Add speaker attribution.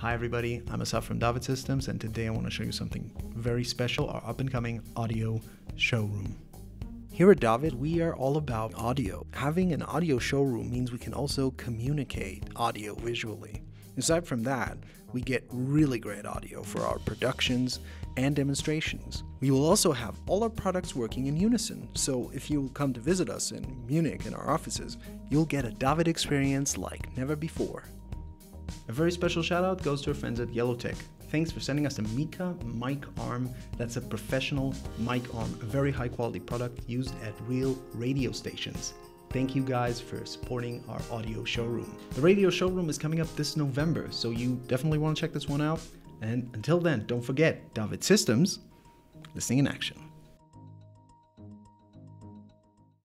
Speaker 1: Hi everybody, I'm Asaf from David Systems and today I want to show you something very special, our up and coming audio showroom. Here at David, we are all about audio. Having an audio showroom means we can also communicate audio visually. Aside from that, we get really great audio for our productions and demonstrations. We will also have all our products working in unison, so if you come to visit us in Munich in our offices, you'll get a David experience like never before. A very special shout out goes to our friends at Yellowtech. Thanks for sending us a Mika mic arm. That's a professional mic arm, a very high quality product used at real radio stations. Thank you guys for supporting our audio showroom. The radio showroom is coming up this November, so you definitely want to check this one out. And until then, don't forget David Systems, listening in action.